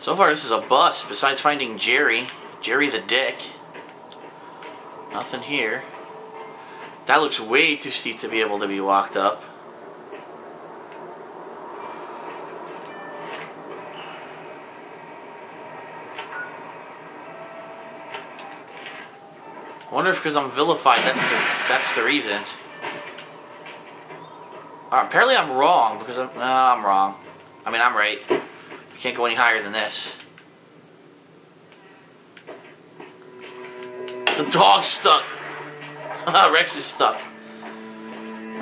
So far, this is a bust. Besides finding Jerry, Jerry the Dick. Nothing here. That looks way too steep to be able to be walked up. I wonder if because I'm vilified, that's the, that's the reason. Uh, apparently I'm wrong because I'm, no, I'm wrong. I mean, I'm right. Can't go any higher than this. The dog's stuck. Rex is stuck.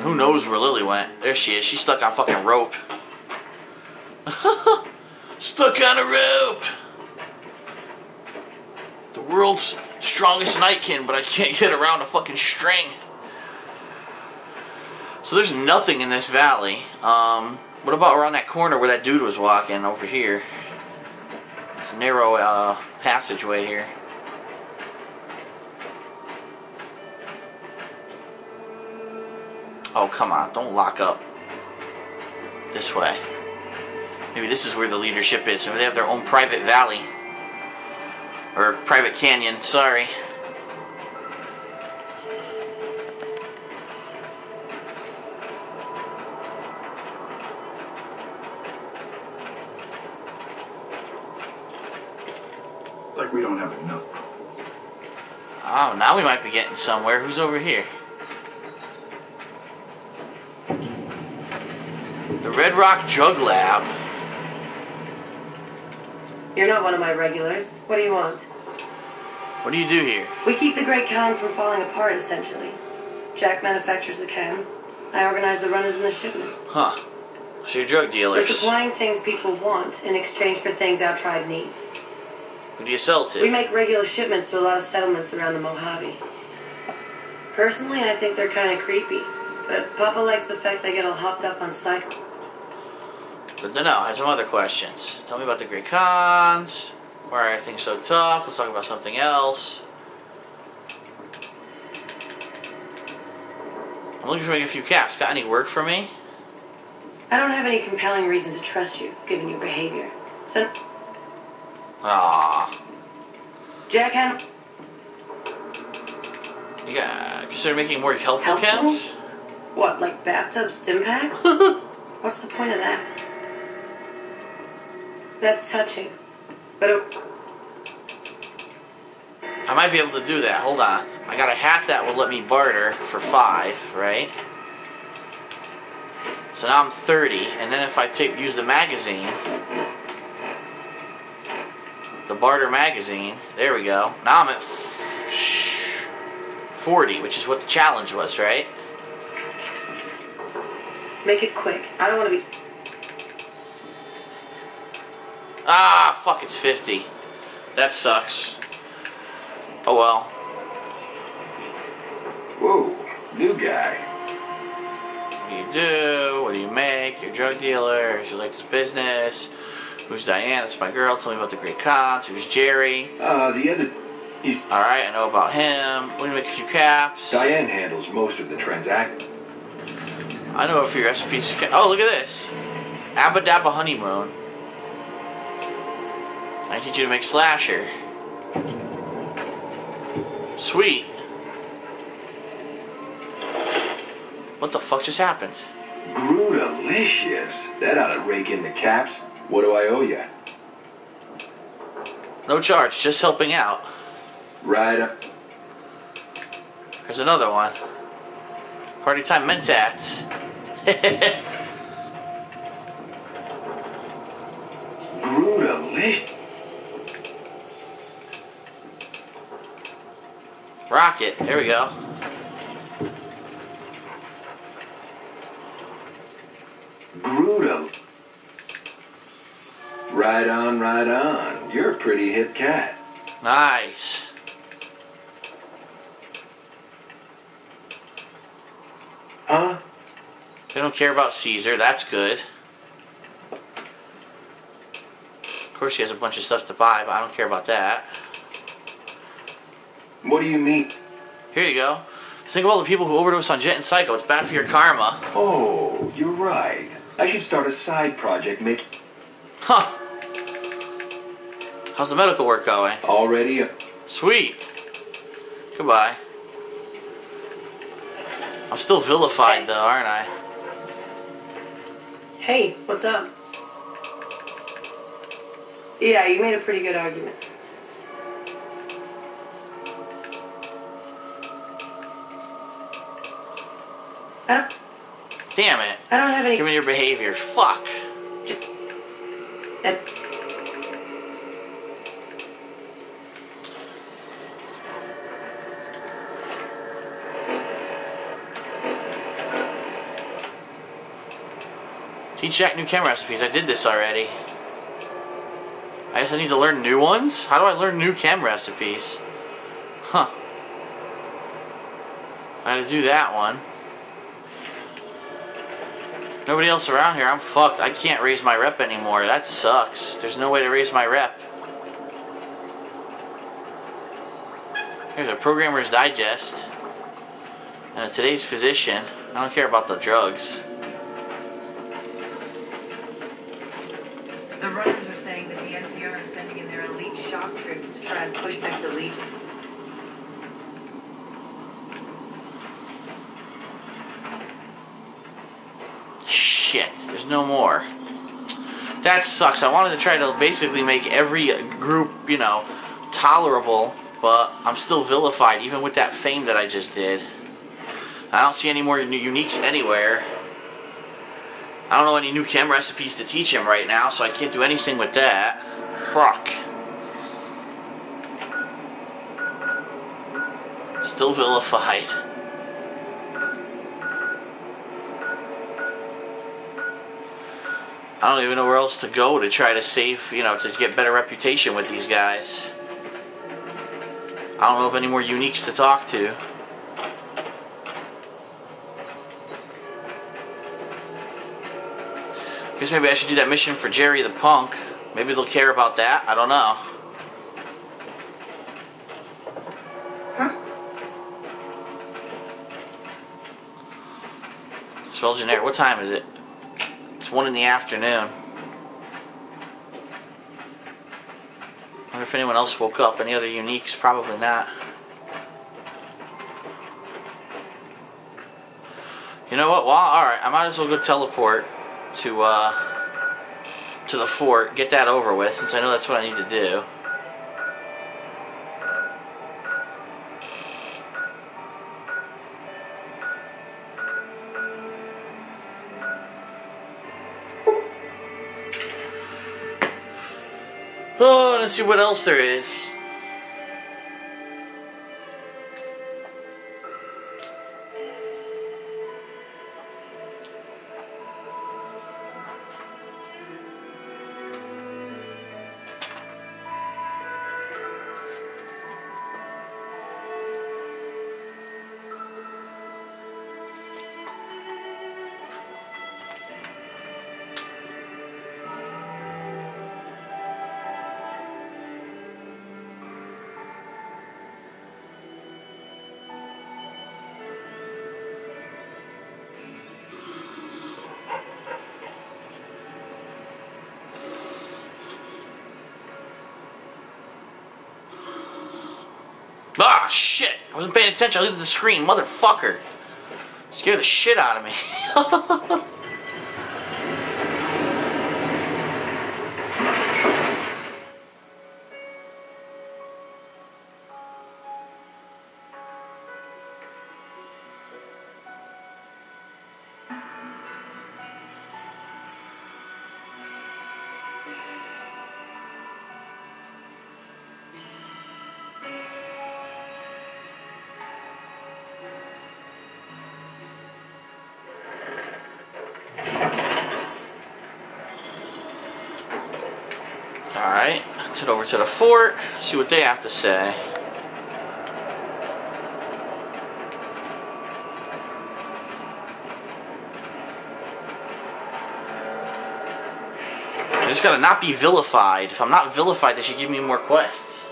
Who knows where Lily went? There she is. She's stuck on fucking rope. stuck on a rope. The world's strongest nightkin, but I can't get around a fucking string. So there's nothing in this valley. Um, what about around that corner where that dude was walking over here? It's a narrow uh, passageway here. Oh, come on. Don't lock up. This way. Maybe this is where the leadership is. Maybe they have their own private valley. Or private canyon, sorry. Like we don't have enough problems. Oh, now we might be getting somewhere. Who's over here? The Red Rock Drug Lab. You're not one of my regulars. What do you want? What do you do here? We keep the Great Khans from falling apart, essentially. Jack manufactures the cans. I organize the runners and the shipments. Huh. So you're drug dealers. We're supplying things people want in exchange for things our tribe needs. Who do you sell to? We make regular shipments to a lot of settlements around the Mojave. Personally, I think they're kind of creepy. But Papa likes the fact they get all hopped up on Psycho. But no, no, I have some other questions. Tell me about the Great Khans. Why are things so tough? Let's talk about something else. I'm looking for make a few caps. Got any work for me? I don't have any compelling reason to trust you, given your behavior. So, Ah, Jack had you got consider making more helpful Helpful? caps? what, like bathtub Stimpaks? What's the point of that? That's touching. But it, I might be able to do that. Hold on. I got a hat that will let me barter for five, right? So now I'm 30, and then if I take use the magazine, barter magazine, there we go. Now I'm at 40, which is what the challenge was, right? make it quick. I don't want to be. Ah, fuck, it's 50. That sucks. Oh well. Whoa, new guy. What do you do? What do you make? You're a drug dealer. You like this business? Who's Diane? That's my girl. Tell me about the Great Khans. Who's Jerry? Uh, the other. He's. All right, I know about him. Let me make a few caps. Diane handles most of the transaction. I know a few recipes. Oh, look at this. Abba Dabba Honeymoon. I teach you to make slasher. Sweet. What the fuck just happened? Brutalicious. That ought to rake in the caps. What do I owe you? No charge, just helping out. Right up. There's another one. Party time mentats. Brutalicious. Rocket. There we go. Right on, right on. You're a pretty hip cat. Nice. Huh? They don't care about Caesar. That's good. Of course, he has a bunch of stuff to buy, but I don't care about that. What do you mean? Here you go. Think of all the people who overdose on Jet and Psycho. It's bad for your karma. Oh, you're right. I should start a side project make. Huh. How's the medical work going? Already Sweet. Goodbye. I'm still vilified though, aren't I? Hey, what's up? Yeah, you made a pretty good argument. I don't, Damn it. I don't have any. Give me your behavior. Fuck. Ed, Teach Jack new camera recipes. I did this already. I guess I need to learn new ones? How do I learn new chem recipes? Huh. I had to do that one. Nobody else around here. I'm fucked. I can't raise my rep anymore. That sucks. There's no way to raise my rep. Here's a Programmer's Digest. And Today's Physician. I don't care about the drugs. The runners are saying that the NCR is sending in their elite shock troops to try and push back the Legion. Shit, there's no more. That sucks. I wanted to try to basically make every group, you know, tolerable, but I'm still vilified, even with that fame that I just did. I don't see any more new uniques anywhere. I don't know any new chem recipes to teach him right now, so I can't do anything with that. Fuck. Still vilified. I don't even know where else to go to try to save, you know, to get better reputation with these guys. I don't know of any more uniques to talk to. I Guess maybe I should do that mission for Jerry the Punk. Maybe they'll care about that. I don't know. Huh? Swell generic. What time is it? It's one in the afternoon. I wonder if anyone else woke up. Any other uniques? Probably not. You know what? Well, all right. I might as well go teleport to uh, to the fort. Get that over with, since I know that's what I need to do. Oh, let's see what else there is. Ah, shit! I wasn't paying attention. I looked at the screen. Motherfucker. Scared the shit out of me. Let's head over to the fort, see what they have to say. I just gotta not be vilified. If I'm not vilified, they should give me more quests.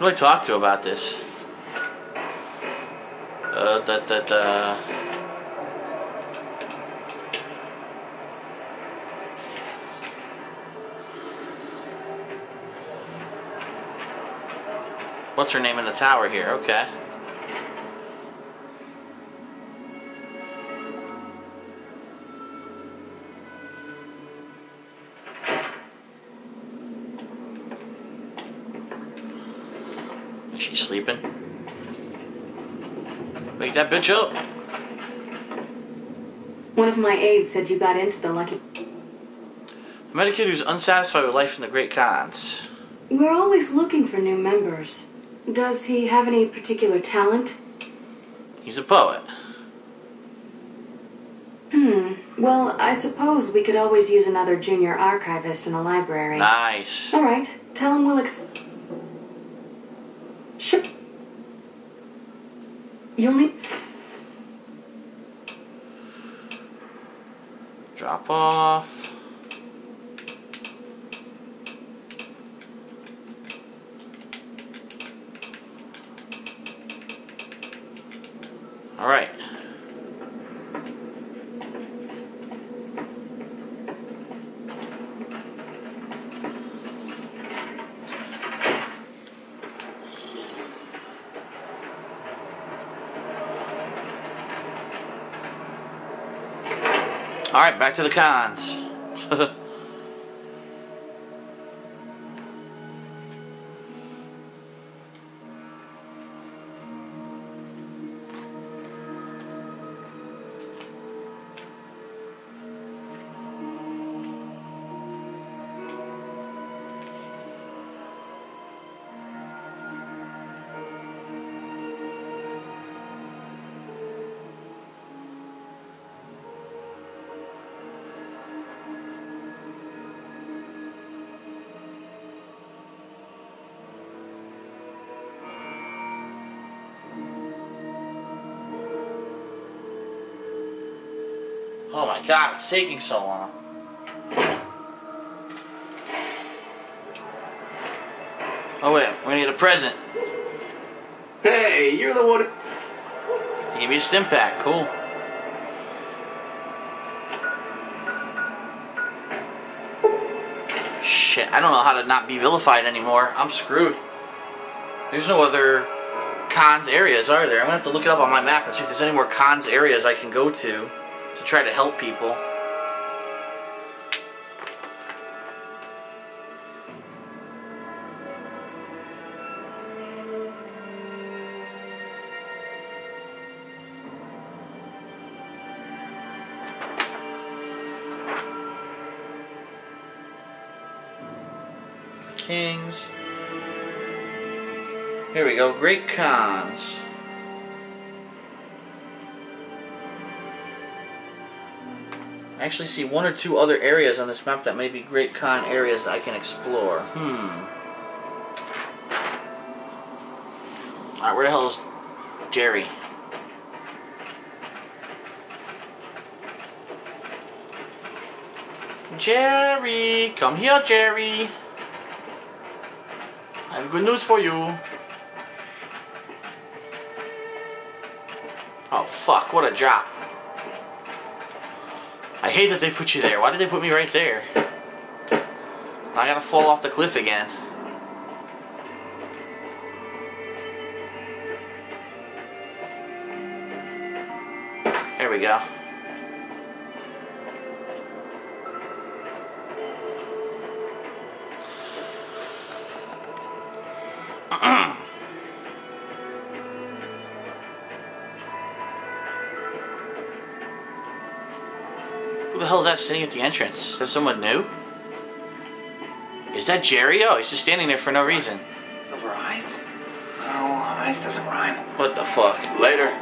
Who do I talk to about this? Uh, da, da, da. What's her name in the tower here? Okay. Is she sleeping? Wake that bitch up. One of my aides said you got into the lucky. I met a kid who's unsatisfied with life in the Great Khans. We're always looking for new members. Does he have any particular talent? He's a poet. Hmm. Well, I suppose we could always use another junior archivist in the library. Nice. All right. Tell him we'll ex. You'll need. Drop off. All right. Back to the Khans. Oh my god, it's taking so long. Oh wait, we're gonna get a present. Hey, you're the one. Give me a Stimpak, cool. Shit, I don't know how to not be vilified anymore. I'm screwed. There's no other Khans areas, are there? I'm gonna have to look it up on my map and see if there's any more Khans areas I can go to to try to help people. Kings. Here we go. Great Khans. Actually see one or two other areas on this map that may be Great Khan areas I can explore. Hmm. Alright, where the hell is Jerry? Jerry! Come here, Jerry! I have good news for you. Oh fuck, what a drop. I hate that they put you there. Why did they put me right there? I gotta fall off the cliff again. There we go. That sitting at the entrance? Is that someone new? Is that Jerry? Oh, he's just standing there for no reason. Silver eyes? No, eyes doesn't rhyme. What the fuck? Later.